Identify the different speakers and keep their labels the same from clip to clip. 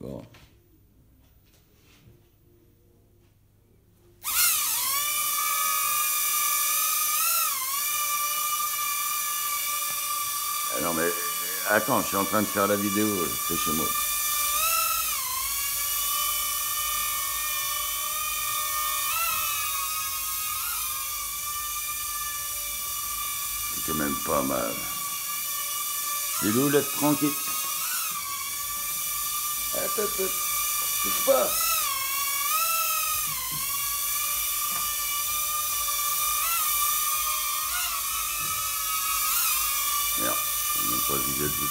Speaker 1: Bon. Ah non mais attends, je suis en train de faire la vidéo, c'est chez moi. C'est quand même pas mal. Lilou, laisse tranquille. Hop, hop. Touche pas. Merde, j'ai même pas visé le but.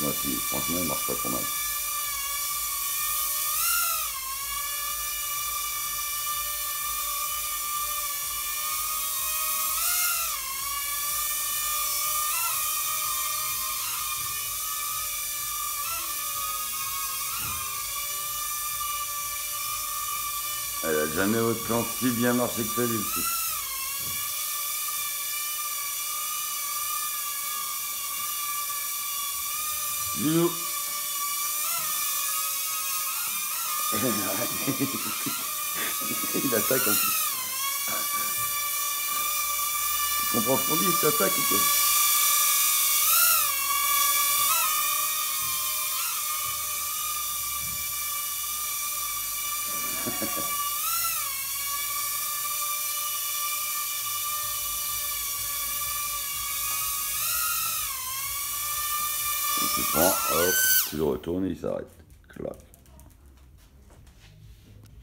Speaker 1: Moi, si, franchement, il marche pas trop mal. Elle a jamais autant si bien marché que celle-ci. Lilou. il attaque en plus. Tu comprends ce qu'on dit, il t'attaque ou quoi Tu prends, hop, tu le retournes et il s'arrête. Clac.